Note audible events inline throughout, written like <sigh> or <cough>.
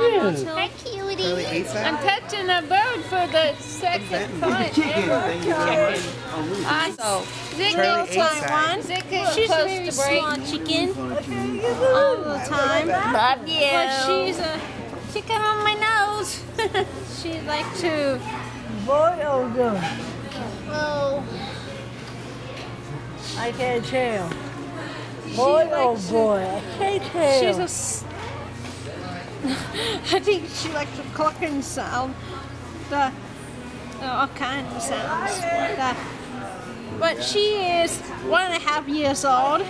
you? Hi, cutie. I'm touching a bird for the second time ever. Chicken. Also, Zico Taiwan. ASAP. She's a close very to break. small chicken all the time. Love you. But she's a chicken on my nose. <laughs> she like to. Boy or girl? Oh, I can't tell. Boy or likes boy? I can't tell. she's a. <laughs> I think she likes the clucking sound. The all kinds of sounds. The, but she is one and a half years old.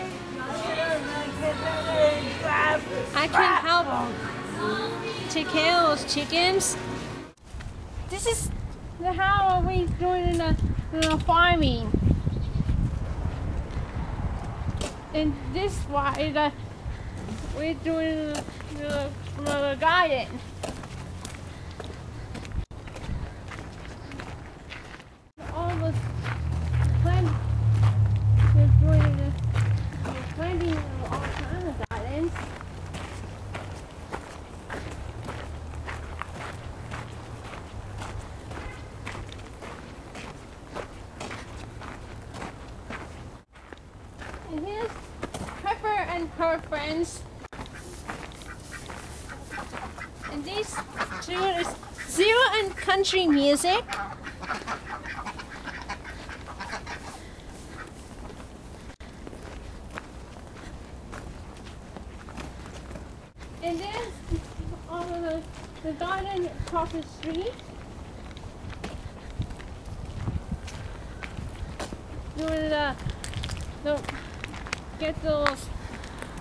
I can help take care of those chickens. This is how are we doing in the, in the farming. And this why the we're doing the, the, the garden. All the all kinds of gardens. And Pepper and her friends. And these two is Zero and country music. And then on the, the garden across the street. Doing the, the get those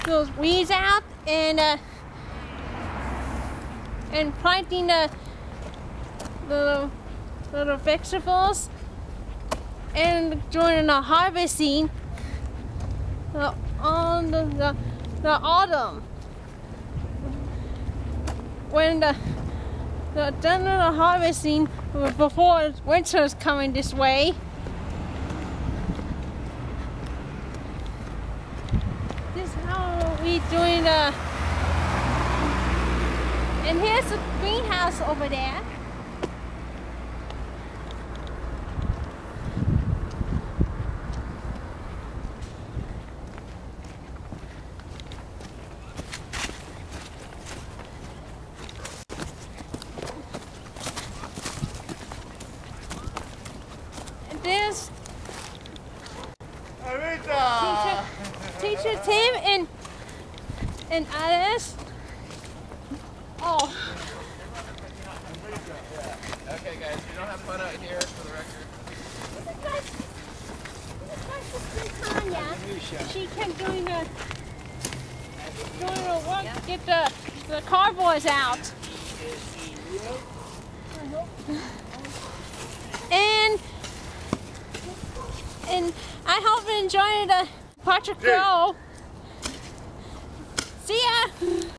those weeds out and uh, and planting the little little vegetables and during the harvesting uh, on the, the the autumn when the the the harvesting before winter is coming this way this is how we doing the and here's the greenhouse over there And there's teacher, teacher Tim and and Alice. Oh, Okay, guys, we don't have fun out here for the record. Tanya. She kept doing the doing the work, get the the cardboards out. And and I hope you enjoyed the uh, Project Grow. See ya.